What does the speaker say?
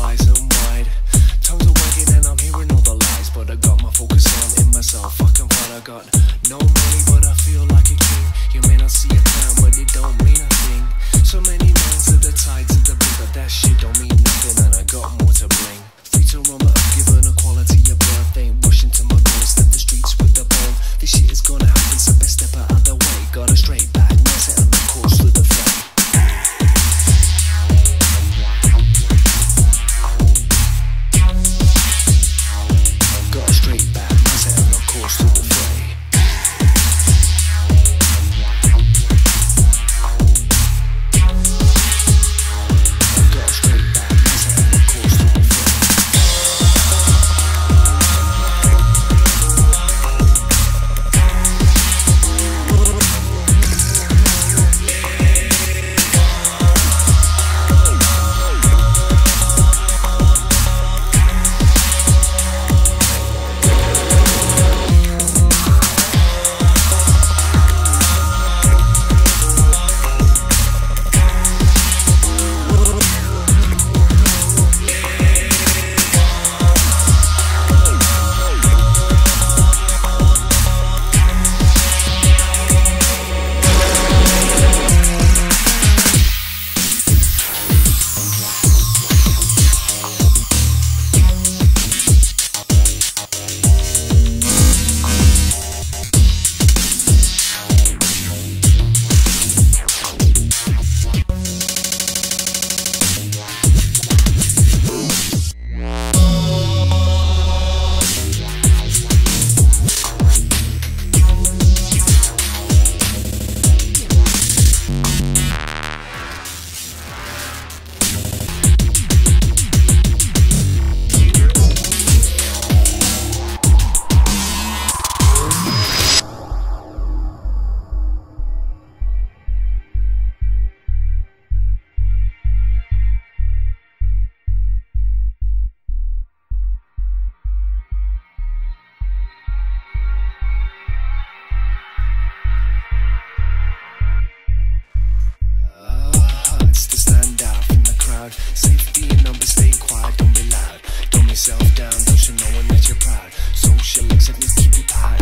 horizon. So she you knowing that you're proud? Social acceptance, keep it high.